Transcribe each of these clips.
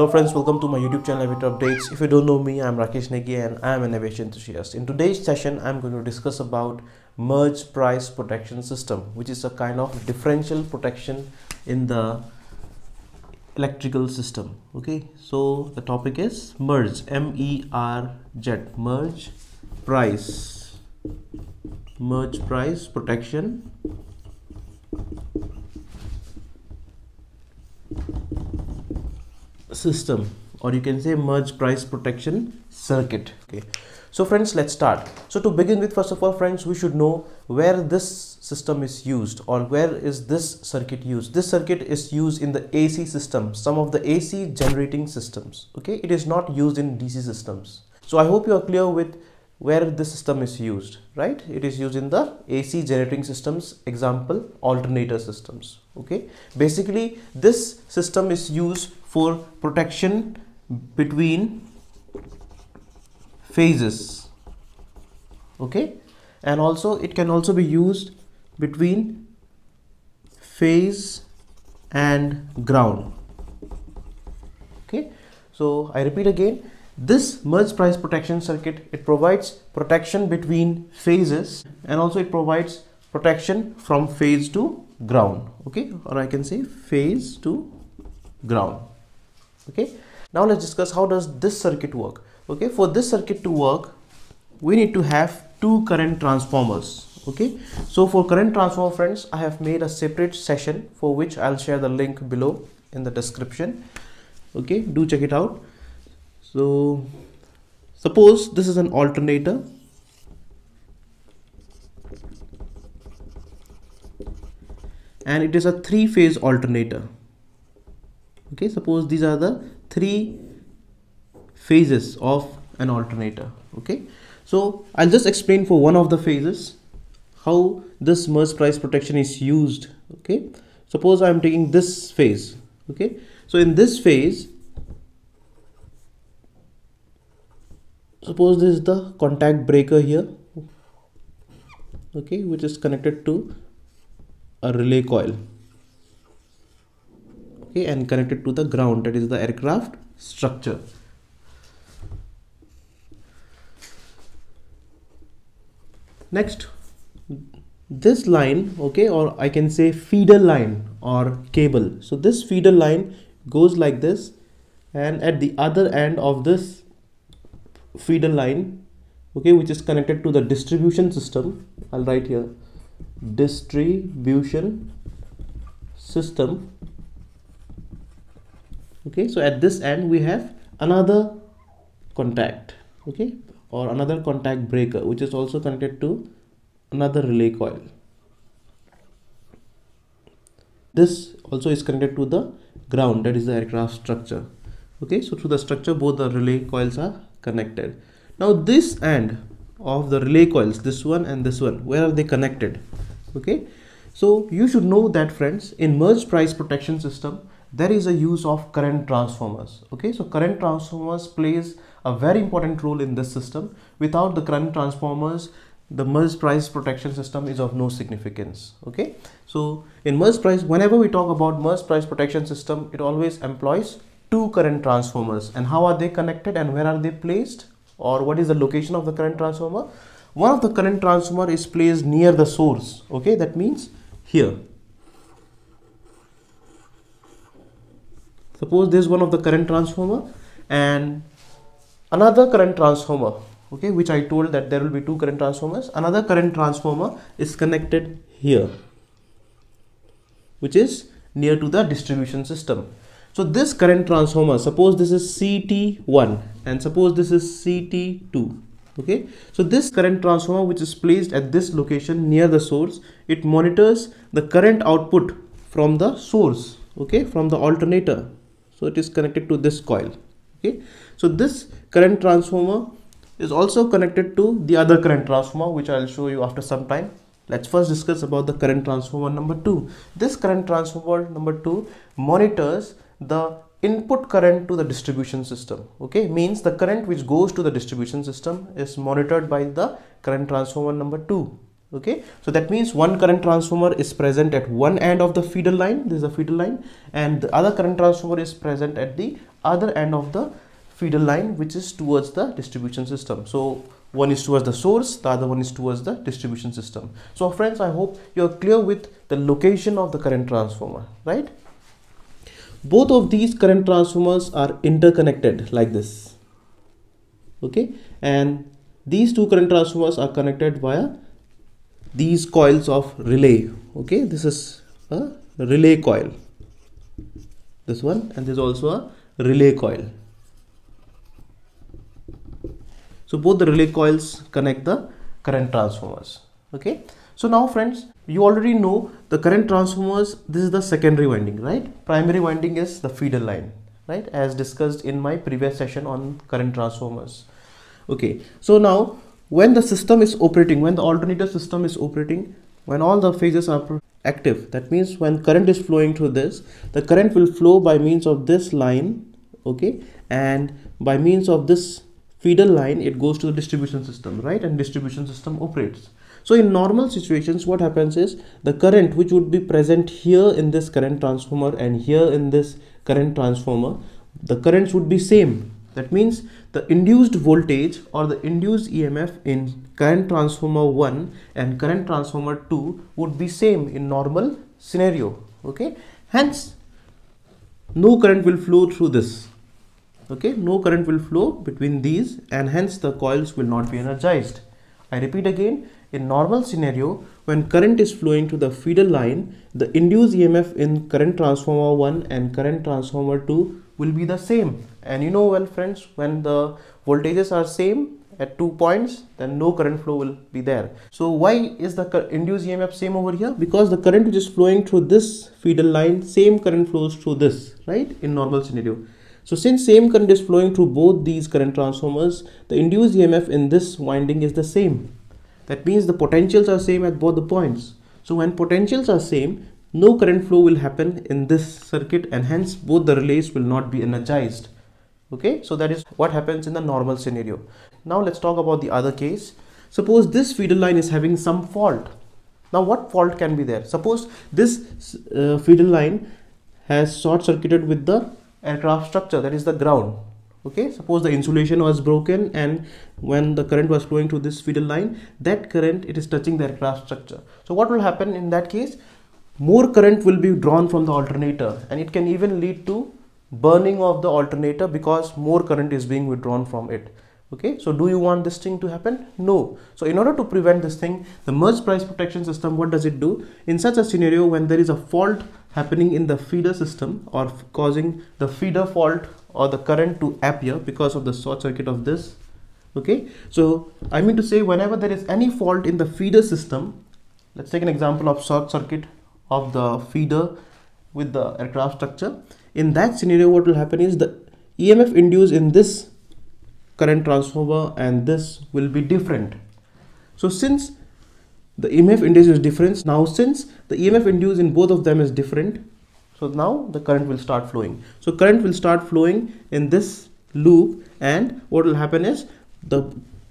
Hello friends, welcome to my YouTube channel Aviator Updates. If you don't know me, I'm Rakesh Negi and I'm an aviation enthusiast. In today's session, I'm going to discuss about Merz price protection system, which is a kind of differential protection in the electrical system. Okay, so the topic is Merz, M-E-R-Z, Merz price, Merz price protection system or you can say Merz price protection circuit. Okay. So friends let's start. So to begin with first of all friends we should know where this system is used or where is this circuit used. This circuit is used in the AC system some of the AC generating systems. Okay. It is not used in DC systems. So I hope you are clear with where this system is used right? It is used in the AC generating systems example alternator systems. Okay. Basically this system is used for protection between phases. Okay? And also it can also be used between phase and ground. Okay? So i repeat again. This Merz price protection circuit it provides protection between phases and also it provides protection from phase to ground. Okay? Or i can say phase to ground okay? Now let's discuss how does this circuit work. Okay? For this circuit to work we need to have two current transformers. Okay? So for current transformer friends i have made a separate session for which i'll share the link below in the description. Okay? Do check it out. So suppose this is an alternator. And it is a three phase alternator okay suppose these are the three phases of an alternator. Okay so i'll just explain for one of the phases how this Merz price protection is used. Okay suppose i'm taking this phase. Okay so in this phase suppose this is the contact breaker here. Okay which is connected to a relay coil okay and connected to the ground that is the aircraft structure. Next this line okay or i can say feeder line or cable. So this feeder line goes like this and at the other end of this feeder line okay which is connected to the distribution system i'll write here distribution system okay so at this end we have another contact okay or another contact breaker which is also connected to another relay coil. This also is connected to the ground that is the aircraft structure okay. So through the structure both the relay coils are connected. Now this end of the relay coils this one and this one where are they connected okay. So you should know that friends in Merz price protection system there is a use of current transformers. Okay so current transformers plays a very important role in this system. Without the current transformers the Merz price protection system is of no significance. Okay so in Merz price whenever we talk about Merz price protection system it always employs two current transformers. And how are they connected and where are they placed? Or what is the location of the current transformer? One of the current transformer is placed near the source. Okay that means here suppose this is one of the current transformer and another current transformer okay which I told that there will be two current transformers. Another current transformer is connected here which is near to the distribution system. So this current transformer suppose this is CT1 and suppose this is CT2 okay. So this current transformer which is placed at this location near the source it monitors the current output from the source okay from the alternator so it is connected to this coil. Okay? So this current transformer is also connected to the other current transformer which i'll show you after some time. Let's first discuss about the current transformer number two. This current transformer number two monitors the input current to the distribution system. Okay? Means the current which goes to the distribution system is monitored by the current transformer number two okay? So that means one current transformer is present at one end of the feeder line. This is a feeder line. And the other current transformer is present at the other end of the feeder line which is towards the distribution system. So one is towards the source the other one is towards the distribution system. So friends i hope you're clear with the location of the current transformer right? Both of these current transformers are interconnected like this. Okay? And these two current transformers are connected via these coils of relay okay? This is a relay coil. This one and there's also a relay coil. So both the relay coils connect the current transformers okay? So now friends you already know the current transformers this is the secondary winding right? Primary winding is the feeder line right? As discussed in my previous session on current transformers okay? So now when the system is operating when the alternator system is operating when all the phases are active that means when current is flowing through this the current will flow by means of this line okay? And by means of this feeder line it goes to the distribution system right? And distribution system operates. So in normal situations what happens is the current which would be present here in this current transformer and here in this current transformer the currents would be same that means the induced voltage or the induced EMF in current transformer 1 and current transformer 2 would be same in normal scenario okay? Hence no current will flow through this okay? No current will flow between these and hence the coils will not be energized. I repeat again in normal scenario when current is flowing to the feeder line the induced emf in current transformer 1 and current transformer 2 will be the same and you know well friends when the voltages are same at two points then no current flow will be there. So why is the induced emf same over here? Because the current which is flowing through this feeder line same current flows through this right in normal scenario. So since same current is flowing through both these current transformers the induced emf in this winding is the same. That means the potentials are same at both the points. So when potentials are same no current flow will happen in this circuit and hence both the relays will not be energized okay so that is what happens in the normal scenario. Now let's talk about the other case. Suppose this feeder line is having some fault. Now what fault can be there? Suppose this uh, feeder line has short circuited with the aircraft structure that is the ground. Okay suppose the insulation was broken and when the current was flowing through this feeder line that current it is touching the aircraft structure. So what will happen in that case? More current will be drawn from the alternator and it can even lead to burning of the alternator because more current is being withdrawn from it. Okay so do you want this thing to happen? No. So in order to prevent this thing the Merz price protection system what does it do? In such a scenario when there is a fault happening in the feeder system or causing the feeder fault or the current to appear because of the short circuit of this okay? So i mean to say whenever there is any fault in the feeder system let's take an example of short circuit of the feeder with the aircraft structure in that scenario what will happen is the emf induced in this current transformer and this will be different. So since the emf induced is different now since the emf induced in both of them is different so now the current will start flowing. So current will start flowing in this loop and what will happen is the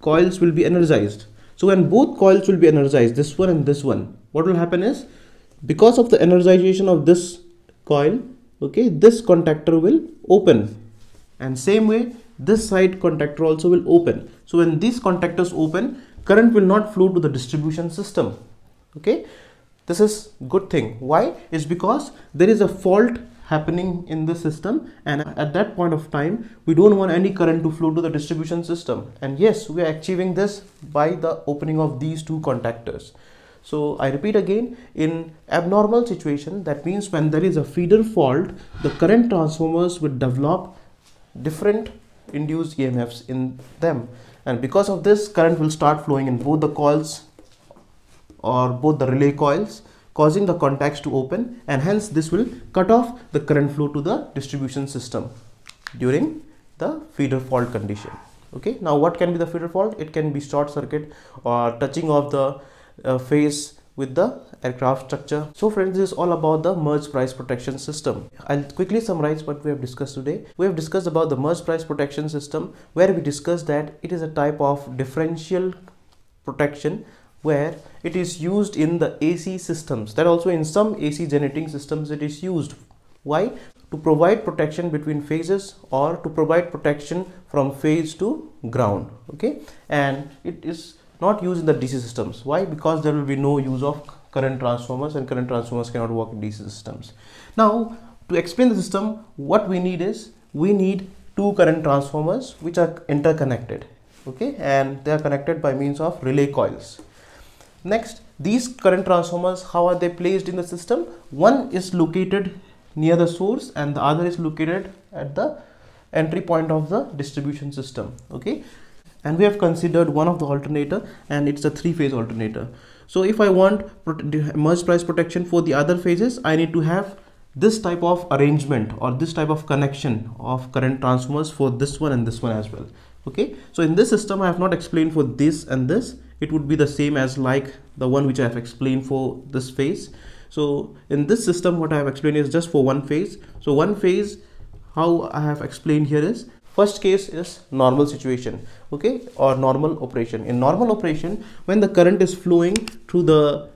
coils will be energized. So when both coils will be energized this one and this one what will happen is because of the energization of this coil okay this contactor will open. And same way this side contactor also will open. So when these contactors open current will not flow to the distribution system. Okay this is good thing. Why? Is because there is a fault happening in the system and at that point of time we don't want any current to flow to the distribution system. And yes we are achieving this by the opening of these two contactors so I repeat again, in abnormal situation, that means when there is a feeder fault, the current transformers will develop different induced EMFs in them. And because of this, current will start flowing in both the coils or both the relay coils, causing the contacts to open and hence this will cut off the current flow to the distribution system during the feeder fault condition. Okay, now what can be the feeder fault? It can be short circuit or touching of the uh, phase with the aircraft structure. So friends, this is all about the Merz price protection system. I'll quickly summarize what we have discussed today. We have discussed about the Merz price protection system where we discussed that it is a type of differential protection where it is used in the AC systems that also in some AC generating systems it is used why to provide protection between phases or to provide protection from phase to ground okay and it is not used in the DC systems. Why? Because there will be no use of current transformers and current transformers cannot work in DC systems. Now to explain the system what we need is we need two current transformers which are interconnected okay? And they are connected by means of relay coils. Next these current transformers how are they placed in the system? One is located near the source and the other is located at the entry point of the distribution system okay and we have considered one of the alternator and it's a three phase alternator. So if i want Merz price protection for the other phases i need to have this type of arrangement or this type of connection of current transformers for this one and this one as well. Okay? So in this system i have not explained for this and this. It would be the same as like the one which i have explained for this phase. So in this system what i have explained is just for one phase. So one phase how i have explained here is first case is normal situation okay or normal operation. In normal operation when the current is flowing through the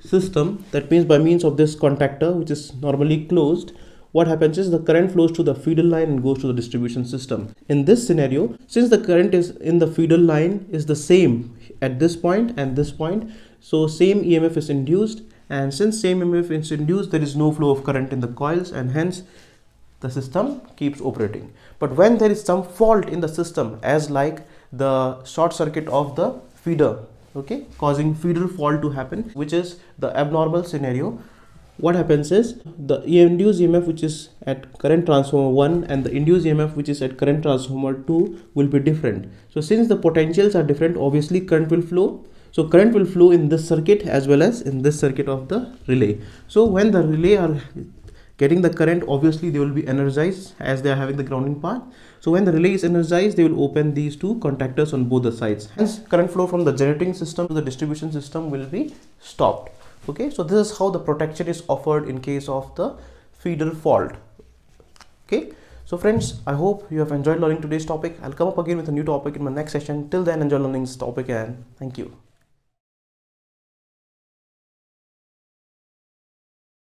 system that means by means of this contactor which is normally closed what happens is the current flows to the feeder line and goes to the distribution system. In this scenario since the current is in the feeder line is the same at this point and this point so same emf is induced and since same emf is induced there is no flow of current in the coils and hence the system keeps operating. But when there is some fault in the system as like the short circuit of the feeder okay causing feeder fault to happen which is the abnormal scenario what happens is the induced emf which is at current transformer 1 and the induced emf which is at current transformer 2 will be different. So since the potentials are different obviously current will flow. So current will flow in this circuit as well as in this circuit of the relay. So when the relay are getting the current obviously they will be energized as they are having the grounding part so when the relay is energized, they will open these two contactors on both the sides. Hence, current flow from the generating system to the distribution system will be stopped. Okay, so this is how the protection is offered in case of the feeder fault. Okay, so friends, I hope you have enjoyed learning today's topic. I'll come up again with a new topic in my next session. Till then, enjoy learning this topic and thank you.